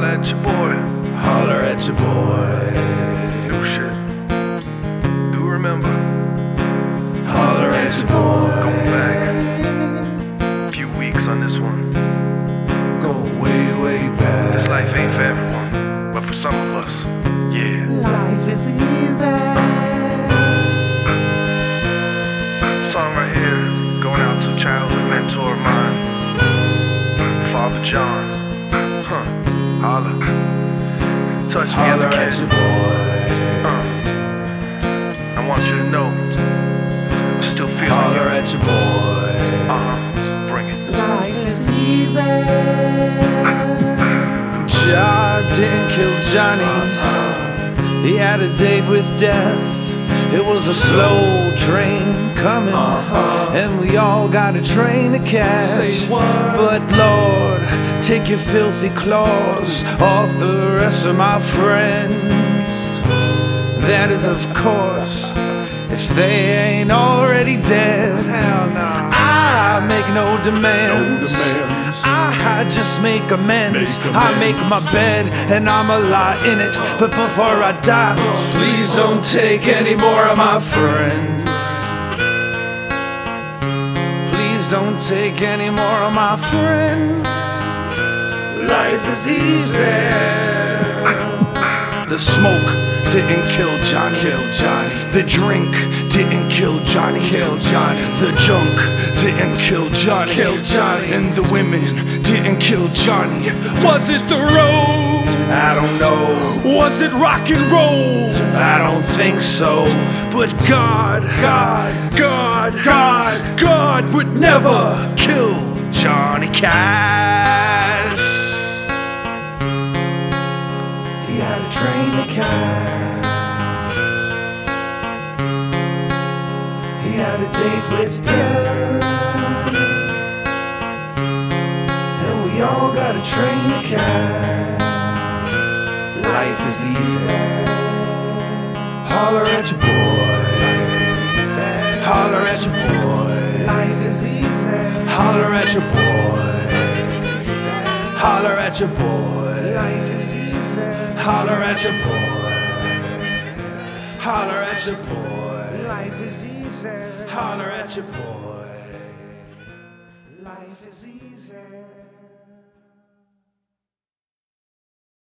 Holla at your boy. Holler at your boy. New shit. Do remember. Holler at your boy. Going back. A few weeks on this one. Go way, way back. This life ain't for everyone, but for some of us, yeah. Life is easy. Song right here, going out to a childhood mentor of mine, Father John. Touched me as a Holler at your kid. boy. Uh, I want you to know, I'm still feeling Holler you. at your boy. Uh huh, bring it. Life is easy. Jah didn't kill Johnny. He had a date with death. It was a slow train coming, and we all got a train to catch. But Lord, take your filthy claws off the rest of my friends. That is, of course, if they ain't already dead. I make no demands. I just make amends. I make my bed and I'm a lie in it. But before I die, please don't take any more of my friends. Please don't take any more of my friends. Life is easy. The smoke didn't kill Johnny. Kill Johnny. The drink didn't kill Johnny. Kill Johnny. The junk didn't kill Johnny. Kill Johnny. And the women didn't kill Johnny. Was it the road? I don't know. Was it rock and roll? I don't think so. But God, God, God, God, God would never kill Johnny Cash. Date with death. And we all got a train to catch. Life is easy. Holler at your boy. Holler at your boy. Life is easy. Holler at your boy. Holler at your boy. Life is easy. Holler at your boy. Holler at your boy. Life is easy. Holler at your boy. Life is easy.